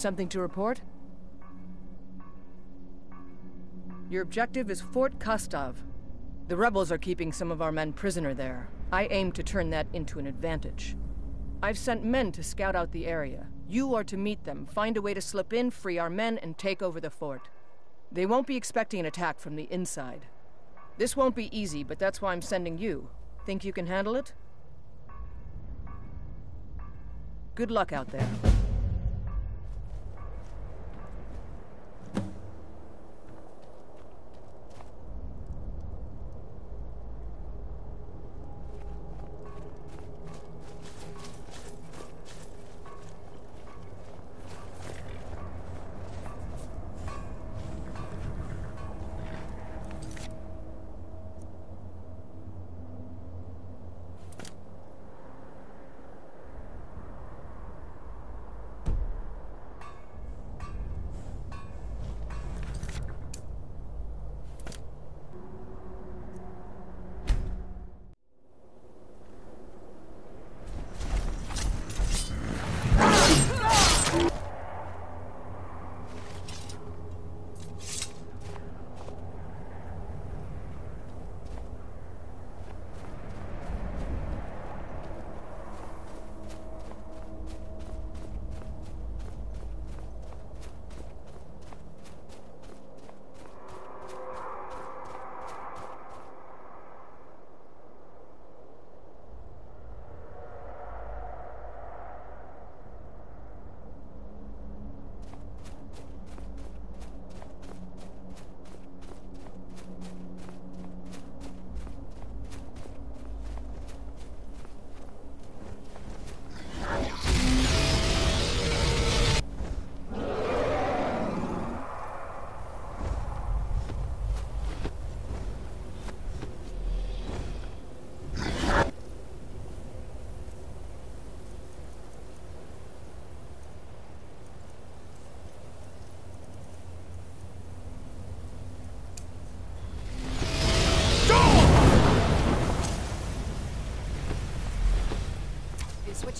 Something to report? Your objective is Fort Kastav. The rebels are keeping some of our men prisoner there. I aim to turn that into an advantage. I've sent men to scout out the area. You are to meet them, find a way to slip in, free our men, and take over the fort. They won't be expecting an attack from the inside. This won't be easy, but that's why I'm sending you. Think you can handle it? Good luck out there.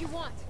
You want.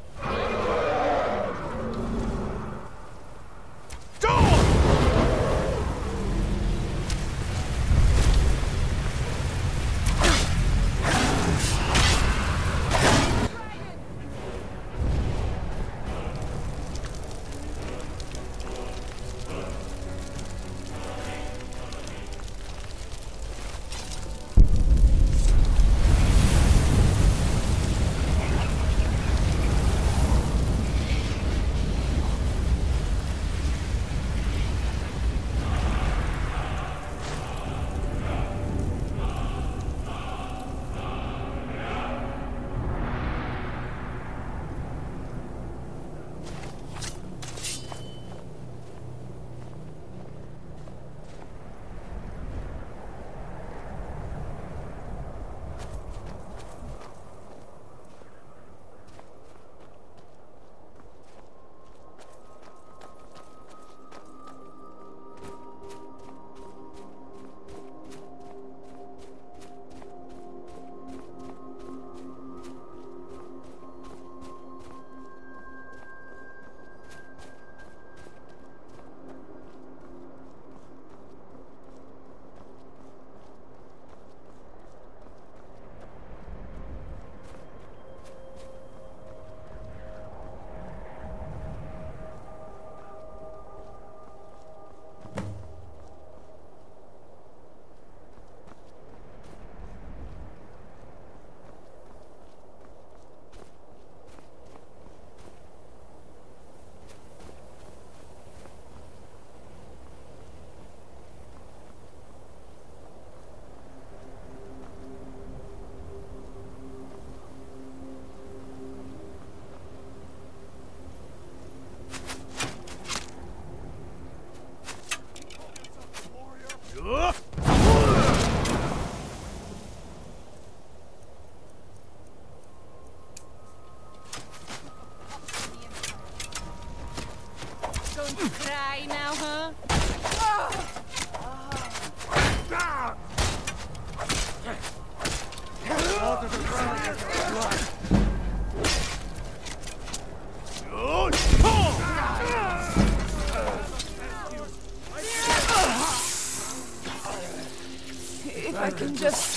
Just...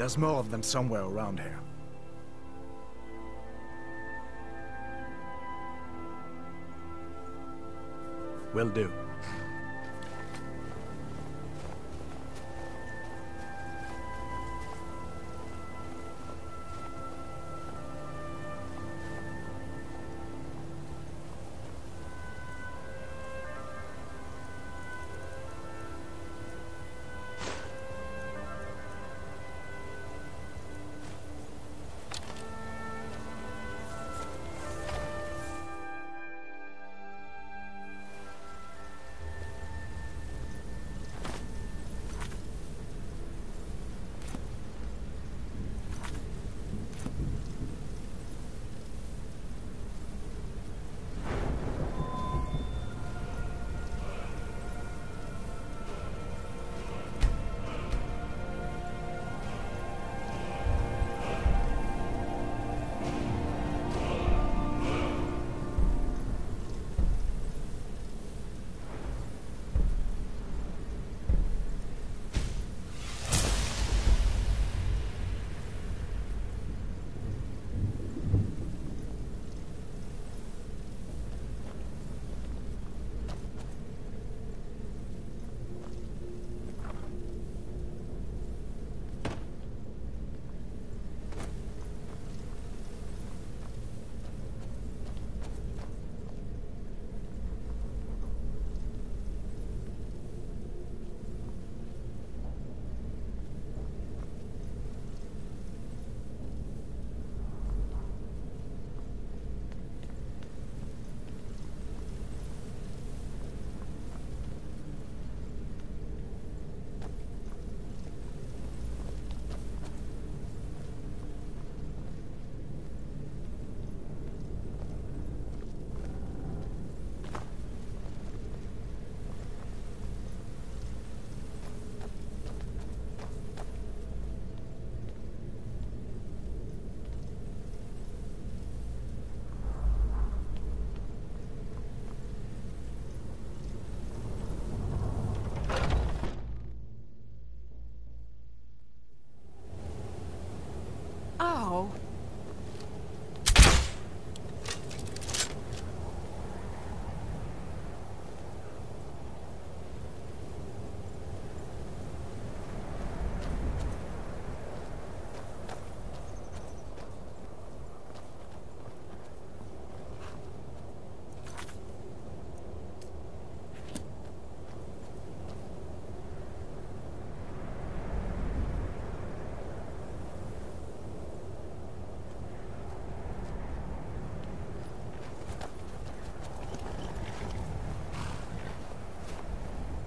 There's more of them somewhere around here. Will do.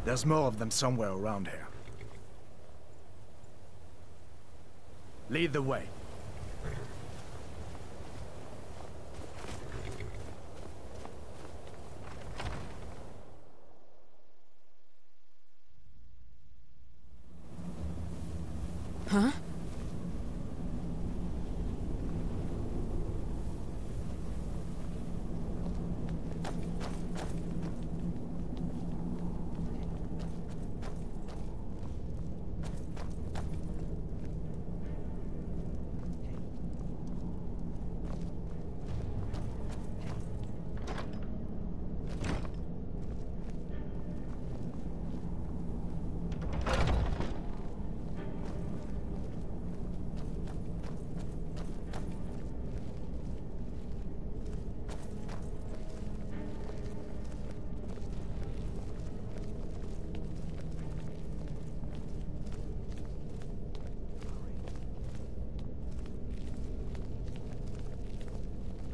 There's more of them somewhere around here. Lead the way. Huh?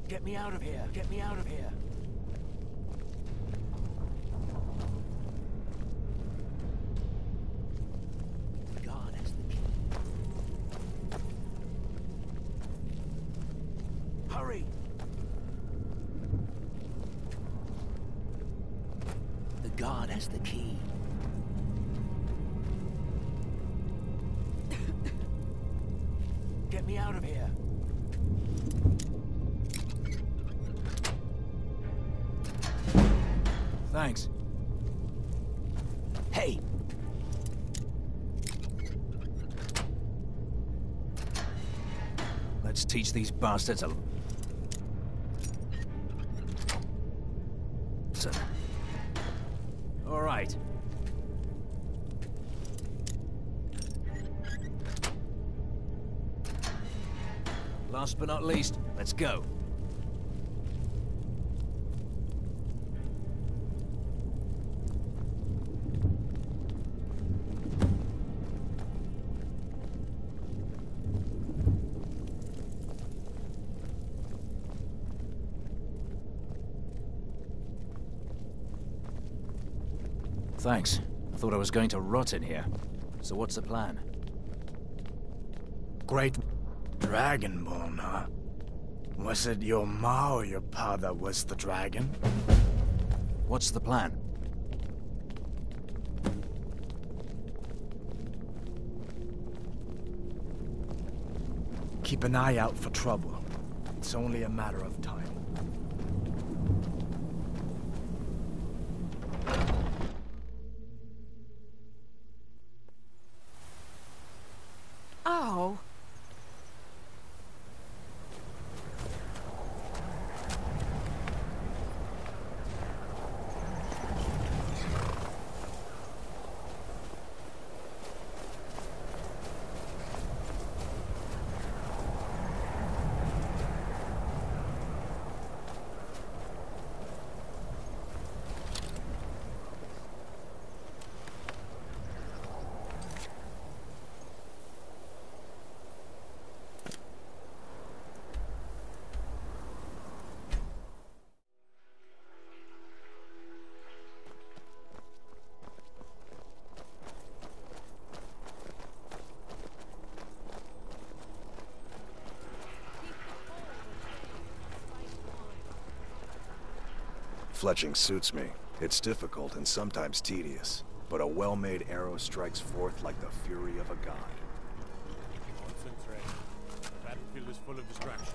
Get me out of here. Get me out of here. Teach these bastards a... So... All right. Last but not least, let's go. Thanks. I thought I was going to rot in here. So what's the plan? Great Dragonborn, huh? Was it your ma or your pa that was the dragon? What's the plan? Keep an eye out for trouble. It's only a matter of time. Fletching suits me. It's difficult and sometimes tedious, but a well-made arrow strikes forth like the fury of a god. Concentrate. The battlefield is full of distractions.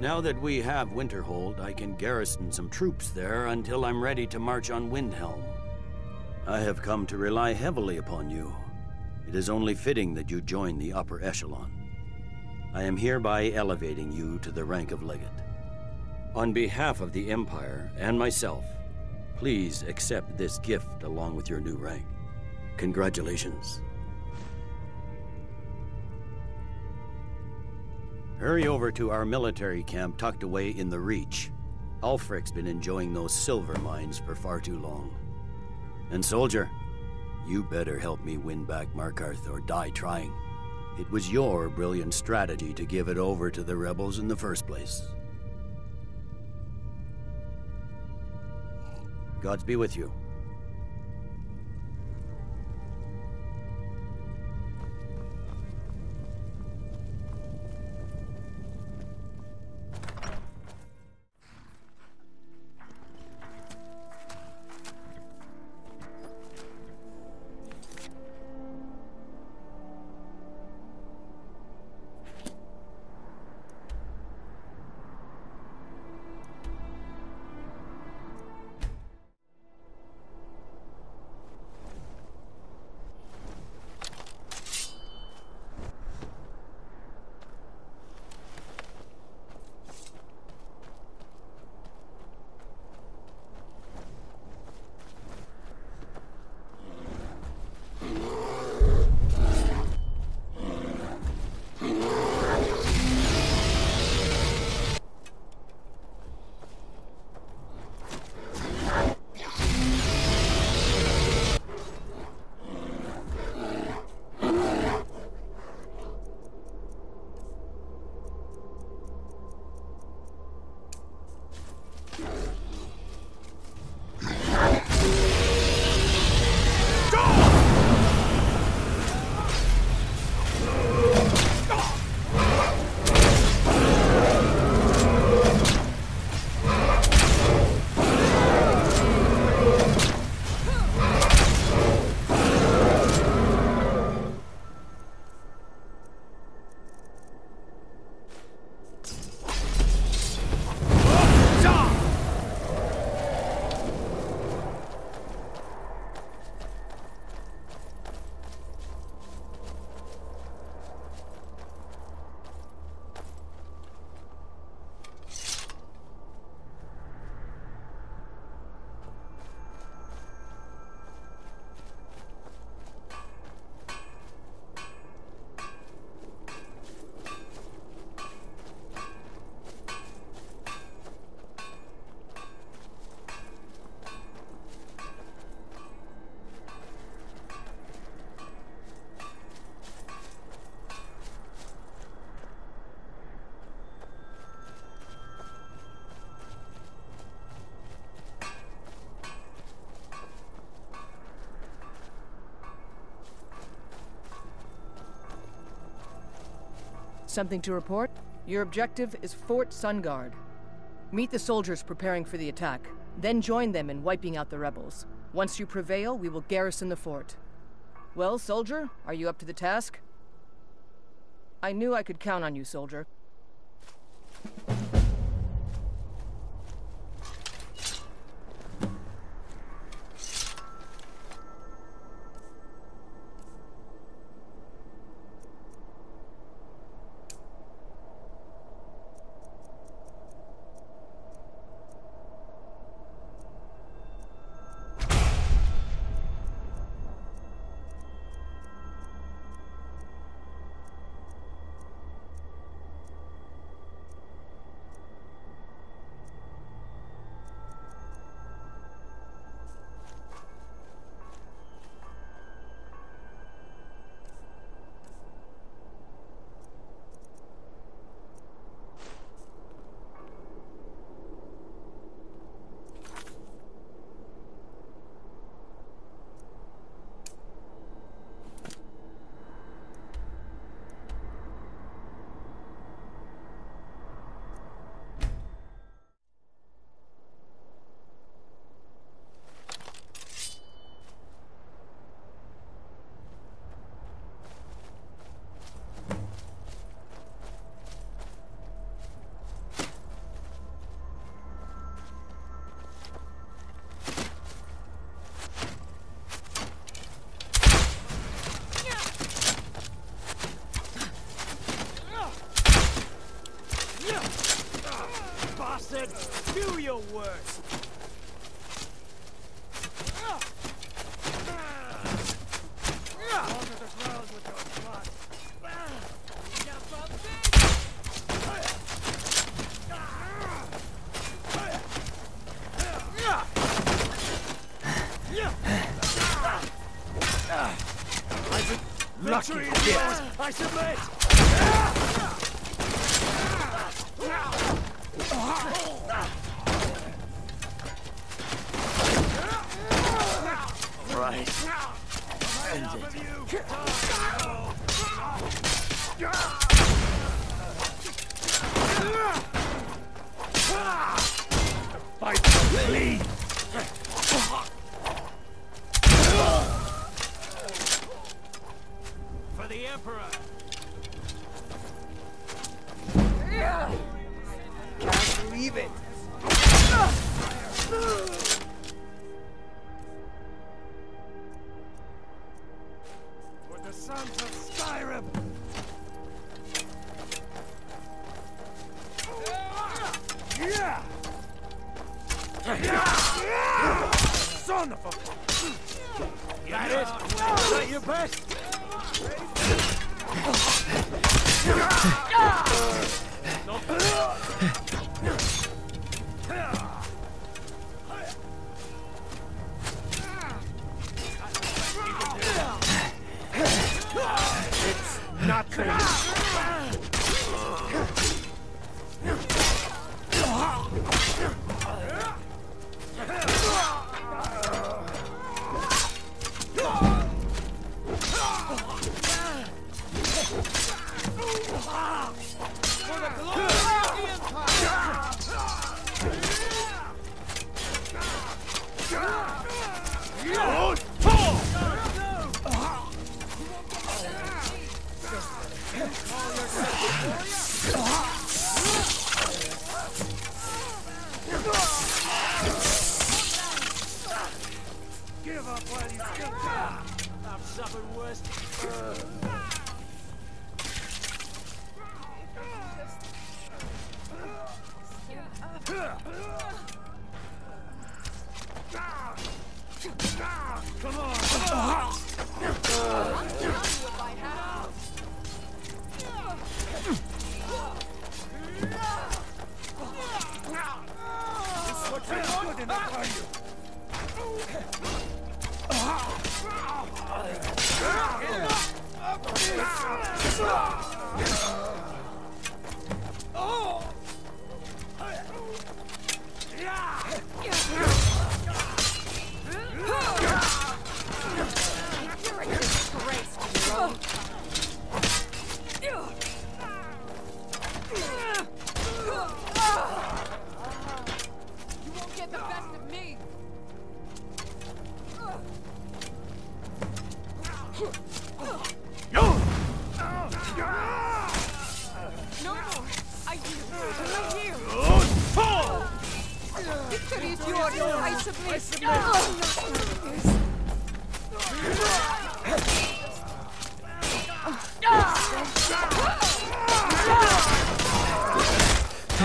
Now that we have Winterhold, I can garrison some troops there until I'm ready to march on Windhelm. I have come to rely heavily upon you. It is only fitting that you join the upper echelon. I am hereby elevating you to the rank of legate. On behalf of the Empire and myself, please accept this gift along with your new rank. Congratulations. Hurry over to our military camp tucked away in the Reach. Ulfric's been enjoying those silver mines for far too long. And soldier, you better help me win back Markarth or die trying. It was your brilliant strategy to give it over to the rebels in the first place. Gods be with you. Something to report? Your objective is Fort Sungard. Meet the soldiers preparing for the attack, then join them in wiping out the rebels. Once you prevail, we will garrison the fort. Well, soldier, are you up to the task? I knew I could count on you, soldier.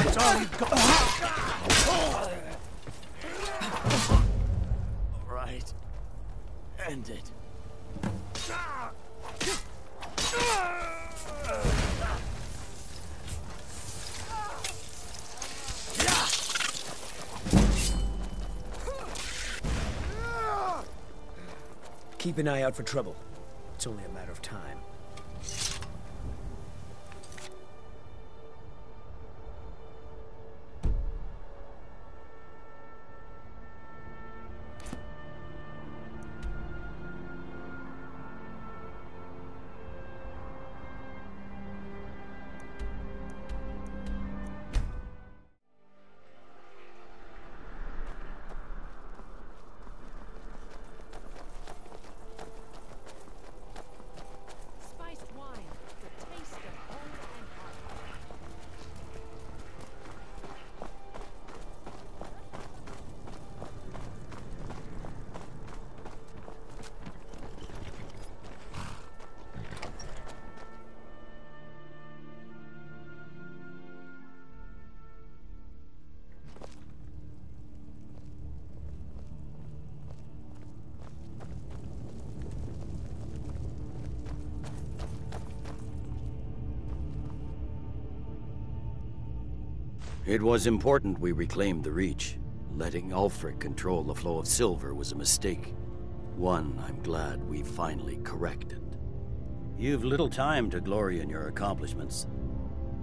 That's all you've got. All right. End it. Keep an eye out for trouble. It's only a matter of time. It was important we reclaimed the Reach. Letting Ulfric control the flow of silver was a mistake. One I'm glad we finally corrected. You've little time to glory in your accomplishments.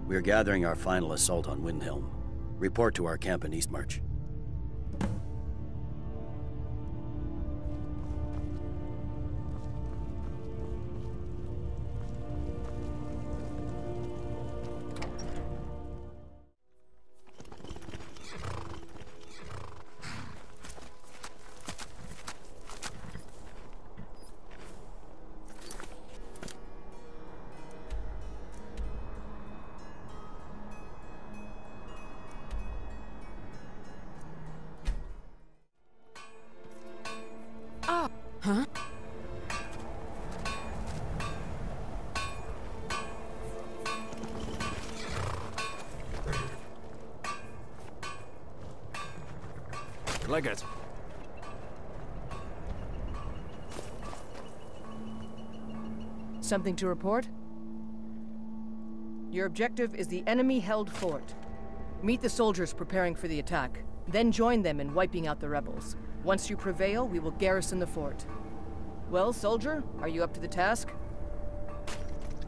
We're gathering our final assault on Windhelm. Report to our camp in Eastmarch. Something to report? Your objective is the enemy-held fort. Meet the soldiers preparing for the attack, then join them in wiping out the rebels. Once you prevail, we will garrison the fort. Well, soldier, are you up to the task?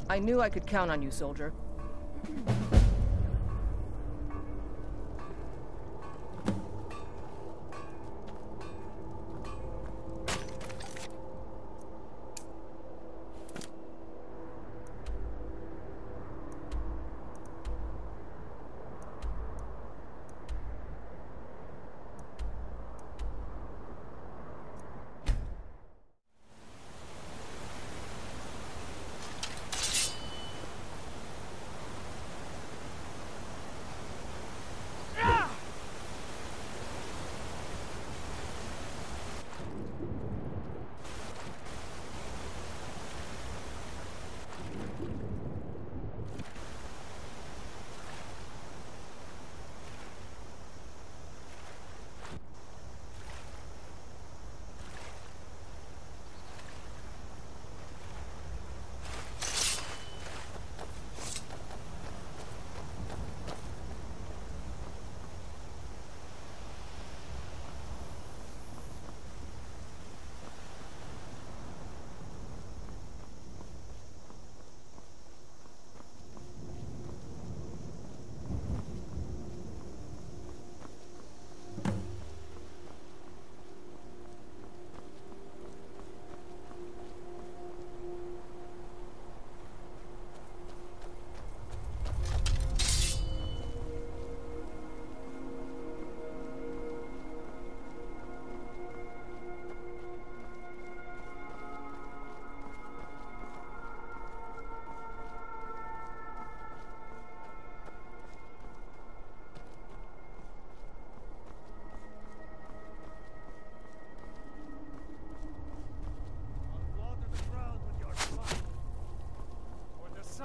I knew I could count on you, soldier.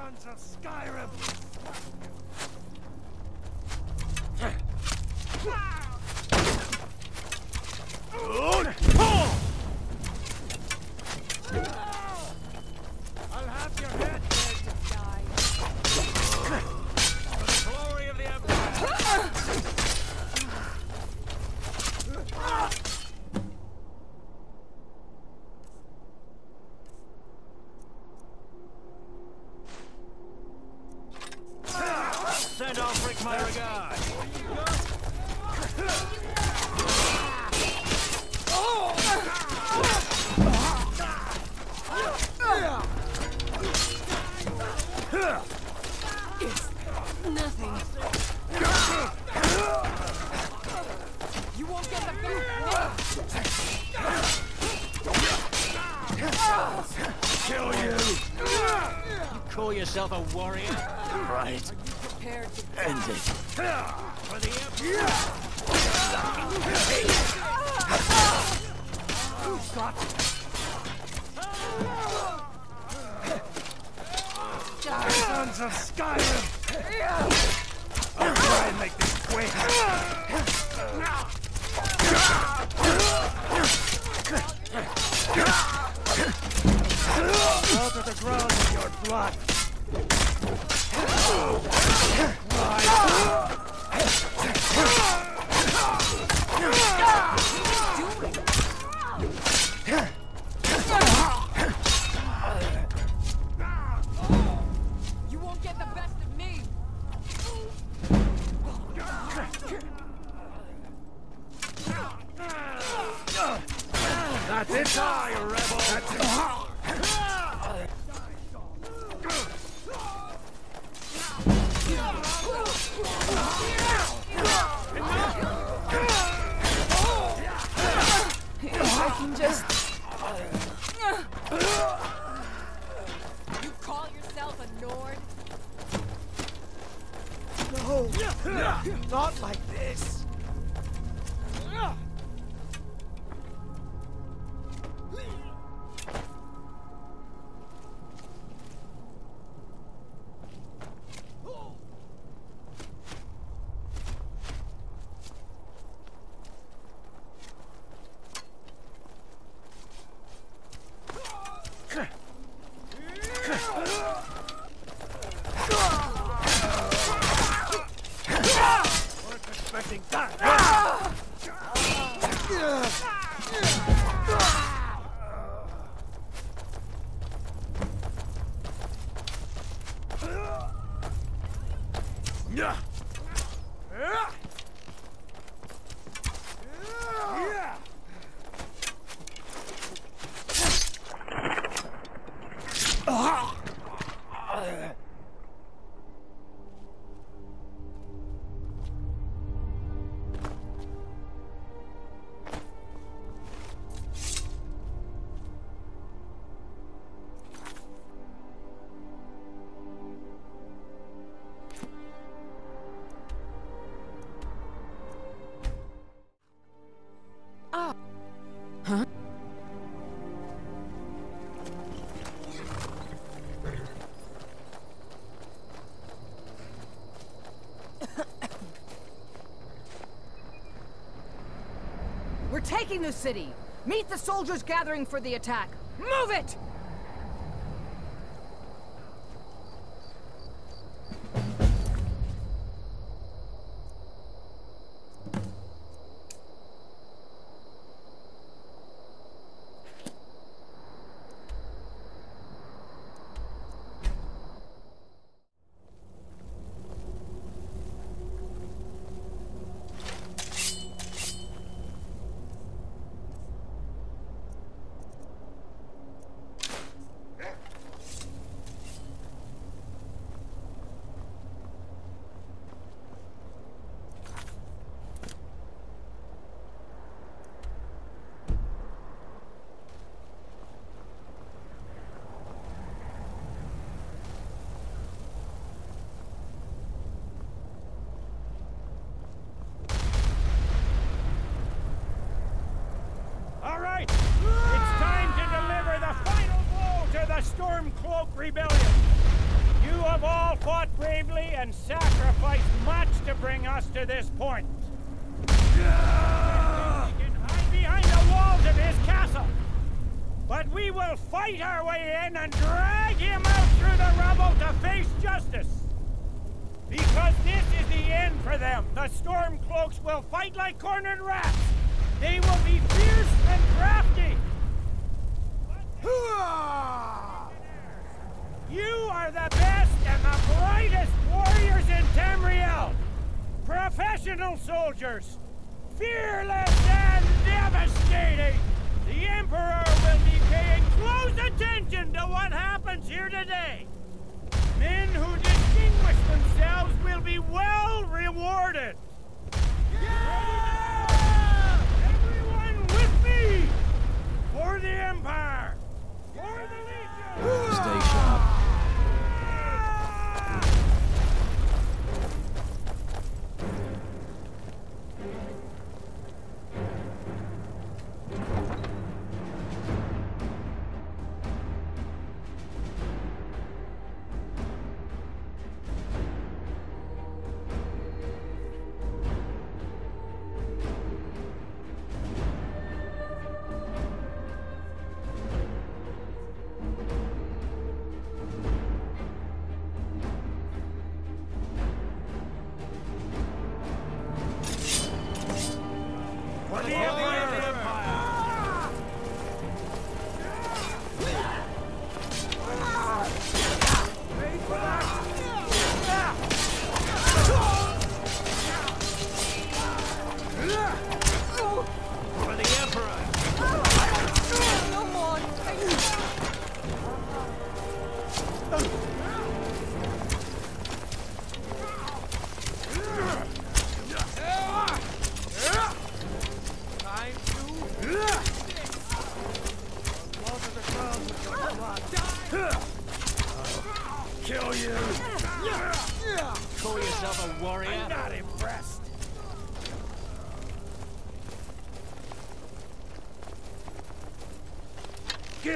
Sons of Skyrim! Send Ulfric my regard. Nothing. You won't get the Kill you. you! Call yourself a warrior? Right. Prepared to End it. For the Who Empire! Sons of Skyrim! I'll try and make this quick. Fall to the ground in your blood. Huh. Not like this. Taking the city! Meet the soldiers gathering for the attack! Move it! To this point. He can hide behind the walls of his castle. But we will fight our way in and drag him out through the rubble to face justice. Because this is the end for them. The Stormcloaks will fight like cornered rats. They will be fierce and crafty. You are the best and the brightest warriors in Tamriel. Professional soldiers. Fearless and devastating. The Emperor will be paying close attention to what happens here today. Men who distinguish themselves will be well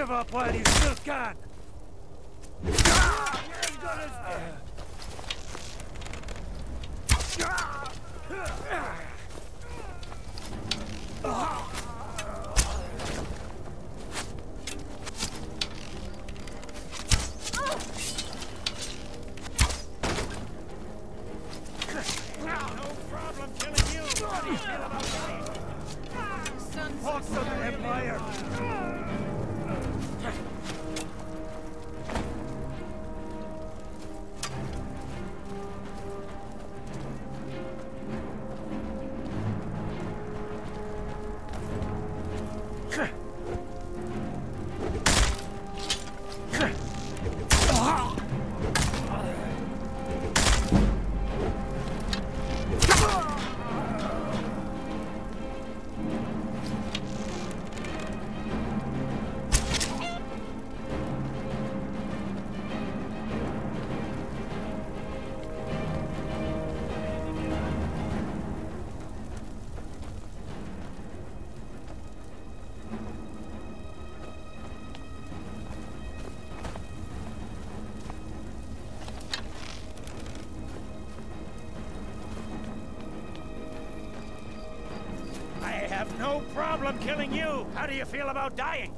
Give up while you still can. No problem killing you. How do you feel about dying?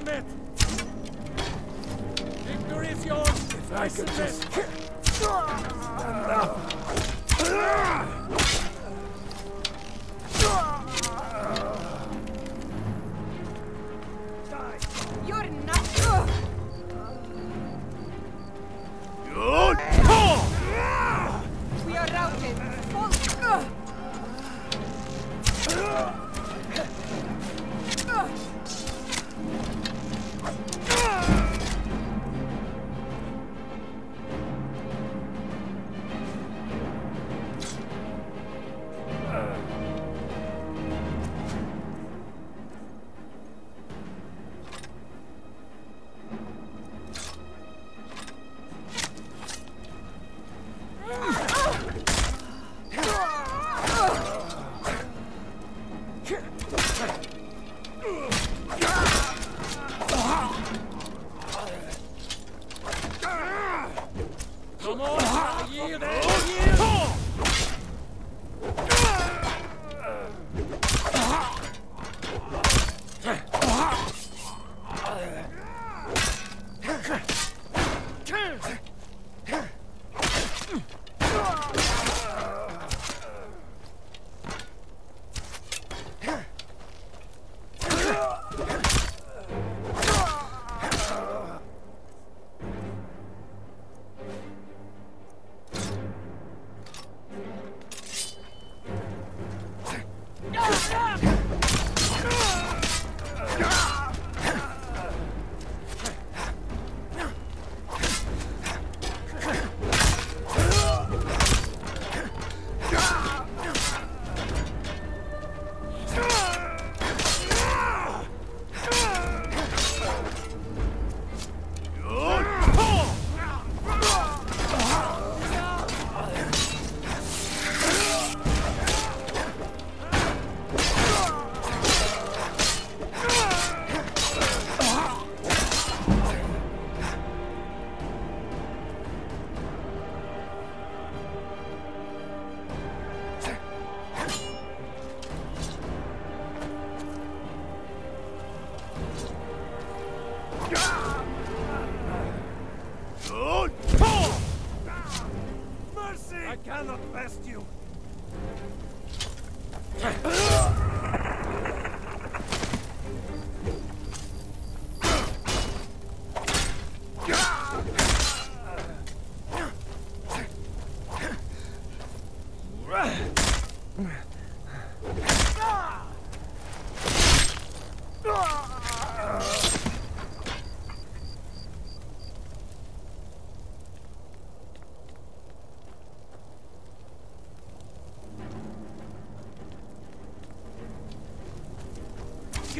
Submit.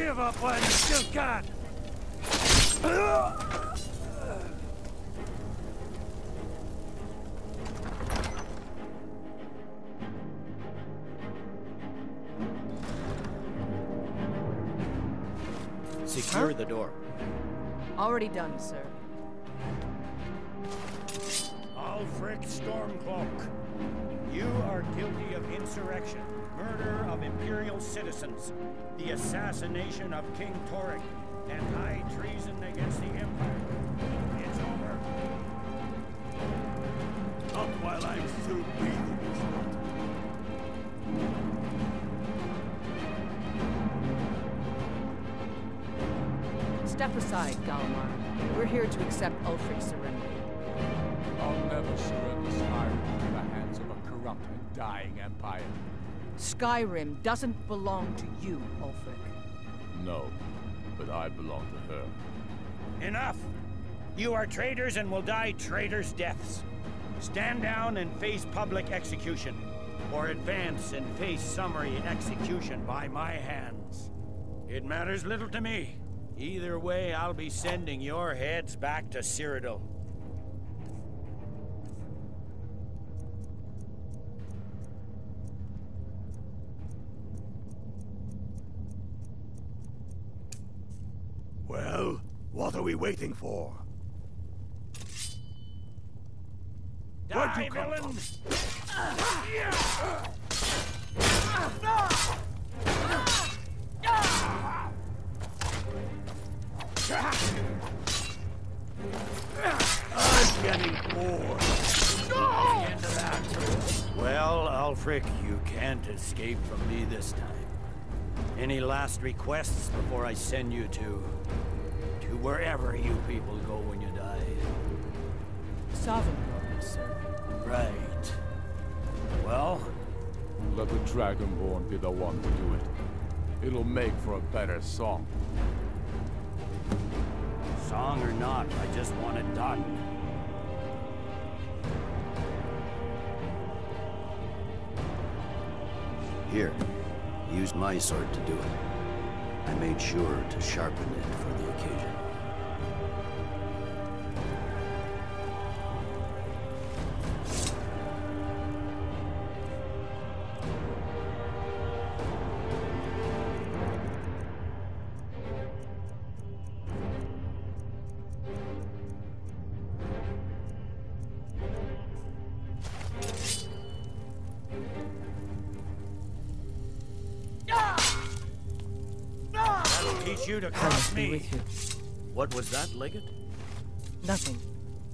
Give up while you still can. Secure the door. Already done, sir. Citizens, the assassination of King Torygg, and high treason against the Empire. It's over. Not while I'm still breathing, is it? Step aside, Galmar. We're here to accept Ulfric's surrender. I'll never surrender Skyrim to the hands of a corrupt and dying empire. Skyrim doesn't belong to you, Ulfric. No, but I belong to her. Enough! You are traitors and will die traitors' deaths. Stand down and face public execution, or advance and face summary execution by my hands. It matters little to me. Either way, I'll be sending your heads back to Cyrodiil. Waiting for? Where'd you come from? I'm getting bored. The end of that. Well, Ulfric, you can't escape from me this time. Any last requests before I send you to... to wherever you people go when you die? Sovngarde, sir. Right. Well, Let the Dragonborn be the one to do it. It'll make for a better song. song or not, I just want it done. Here, use my sword to do it. I made sure to sharpen it for the occasion.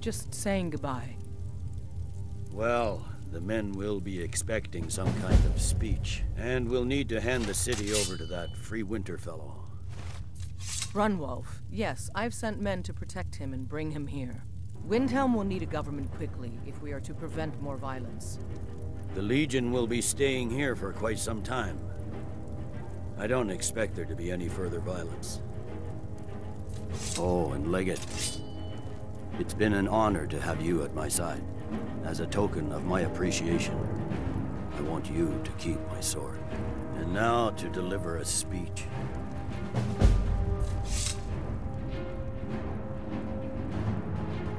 Just saying goodbye. Well, the men will be expecting some kind of speech, and we'll need to hand the city over to that Freewinter fellow. Brunwolf. Yes, I've sent men to protect him and bring him here. Windhelm will need a government quickly if we are to prevent more violence. The Legion will be staying here for quite some time. I don't expect there to be any further violence. Oh, and Legate. It's been an honor to have you at my side. As a token of my appreciation, I want you to keep my sword. And now to deliver a speech.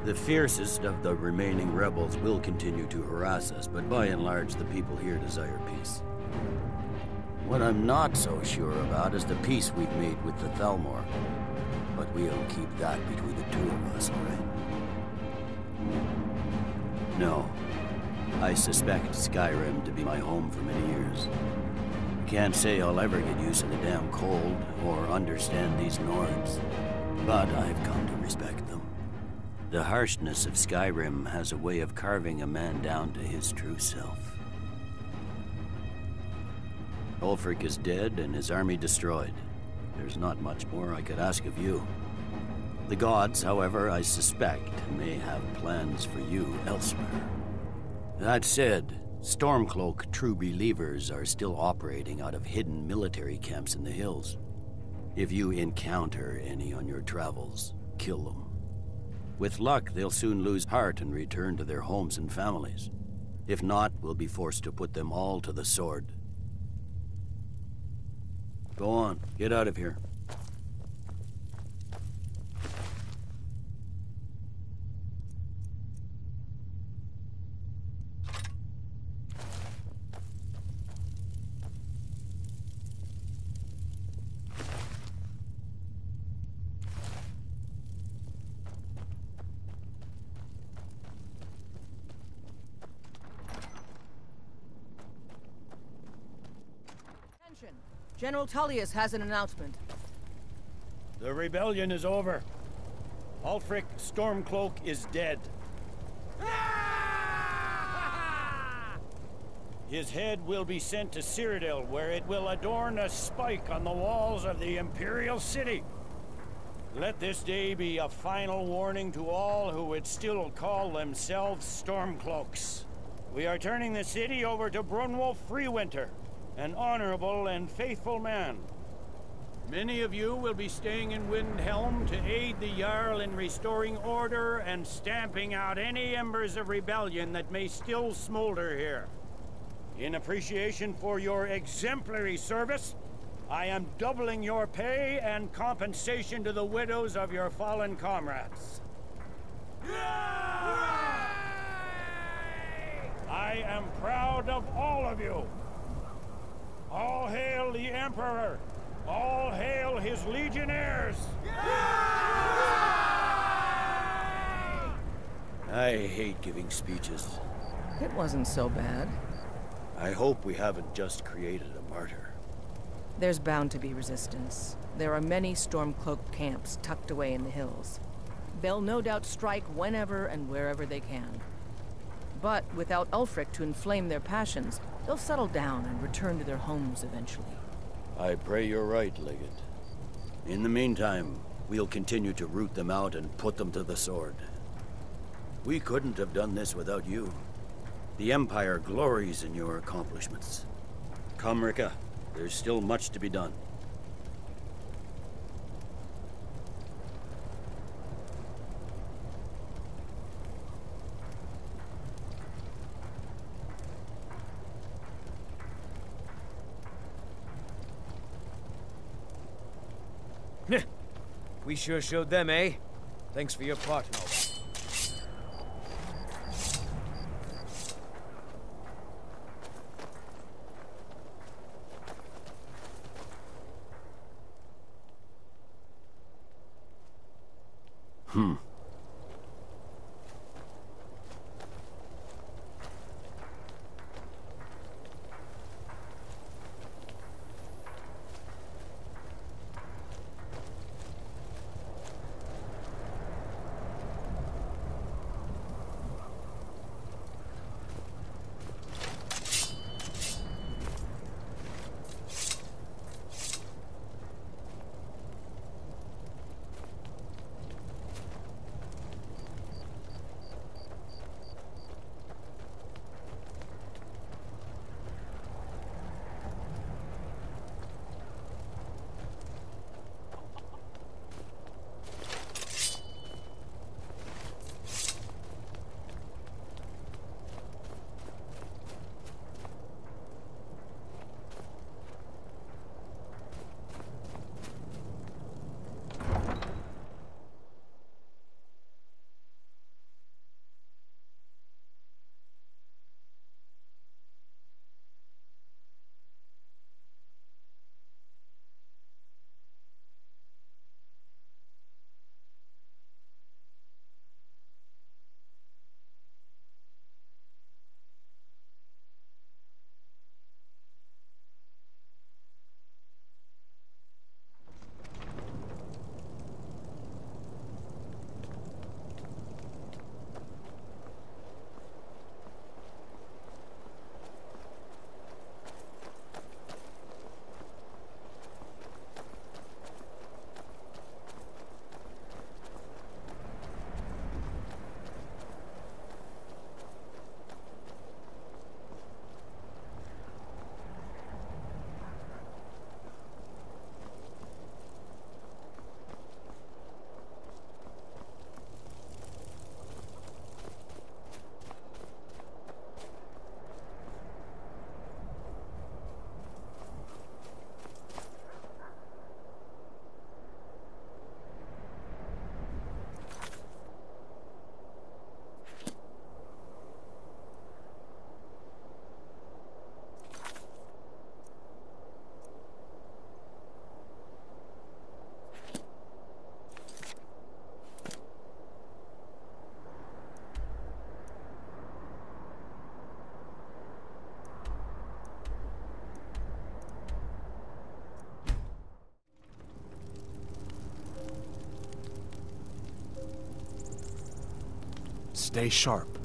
The fiercest of the remaining rebels will continue to harass us, but by and large, the people here desire peace. What I'm not so sure about is the peace we've made with the Thalmor. But we'll keep that between the two of us, all right? No. I suspect Skyrim to be my home for many years. Can't say I'll ever get used to the damn cold or understand these Nords, but I've come to respect them. The harshness of Skyrim has a way of carving a man down to his true self. Ulfric is dead and his army destroyed. There's not much more I could ask of you. The gods, however, I suspect, may have plans for you elsewhere. That said, Stormcloak true believers are still operating out of hidden military camps in the hills. If you encounter any on your travels, kill them. With luck, they'll soon lose heart and return to their homes and families. If not, we'll be forced to put them all to the sword. Go on, get out of here. Attention! General Tullius has an announcement. The rebellion is over. Ulfric Stormcloak is dead. His head will be sent to Cyrodiil, where it will adorn a spike on the walls of the Imperial City. Let this day be a final warning to all who would still call themselves Stormcloaks. We are turning the city over to Brunwolf Freewinter, an honorable and faithful man. Many of you will be staying in Windhelm to aid the Jarl in restoring order and stamping out any embers of rebellion that may still smolder here. In appreciation for your exemplary service, I am doubling your pay and compensation to the widows of your fallen comrades. I am proud of all of you. All hail the Emperor! All hail his legionnaires! I hate giving speeches. It wasn't so bad. I hope we haven't just created a martyr. There's bound to be resistance. There are many Stormcloak camps tucked away in the hills. They'll no doubt strike whenever and wherever they can. But without Ulfric to inflame their passions, they'll settle down and return to their homes eventually. I pray you're right, Legate. In the meantime, we'll continue to root them out and put them to the sword. We couldn't have done this without you. The Empire glories in your accomplishments. Come, Rikke. There's still much to be done. We sure showed them, eh? Thanks for your part and. Hmm. Stay sharp.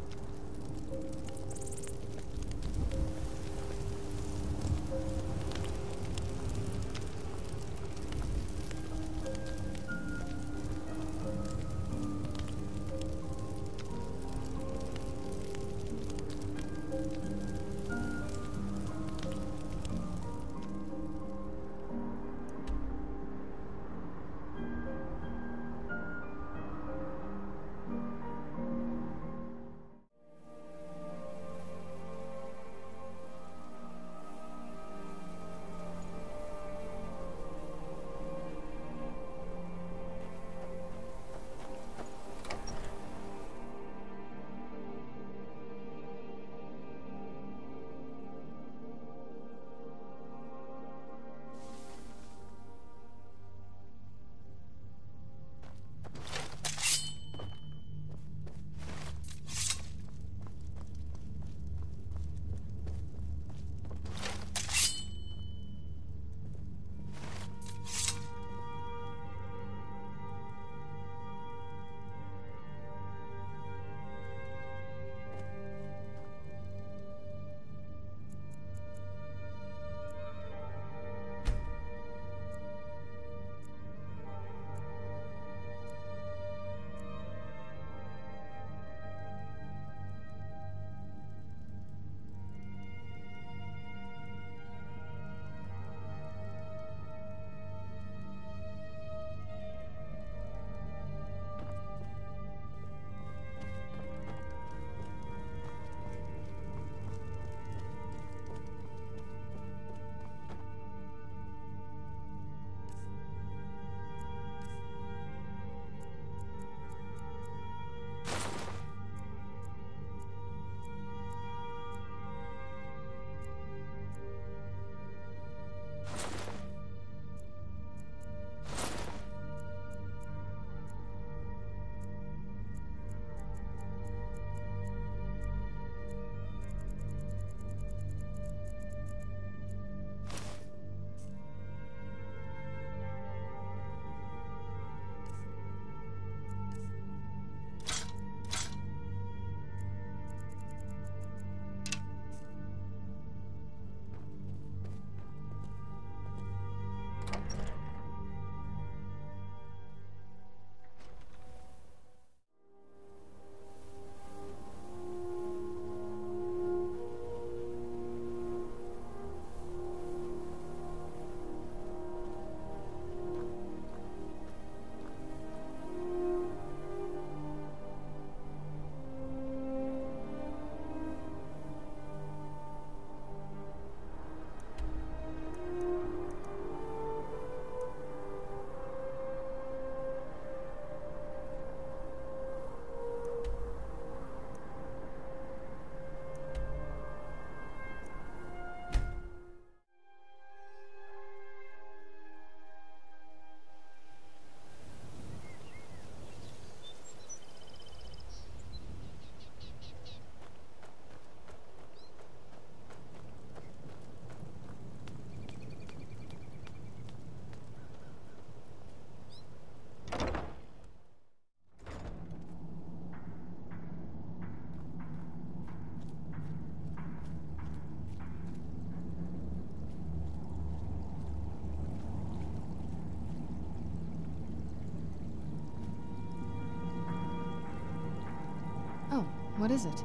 What is it?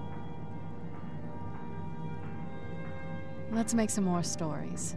Let's make some more stories.